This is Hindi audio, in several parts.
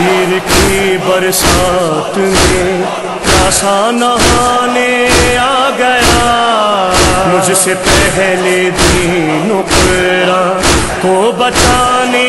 तीर की बरसात में कासा नहाने आ गया। मुझसे पहले दीनों को बचाने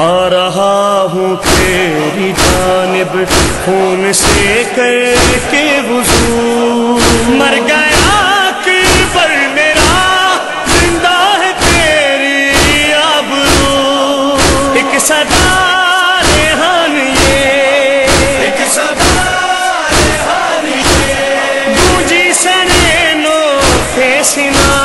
आ रहा हूँ तेरी जानब खून से करके वजू मर गया पर मेरा जिंदा है तेरी आबरू एक सदा के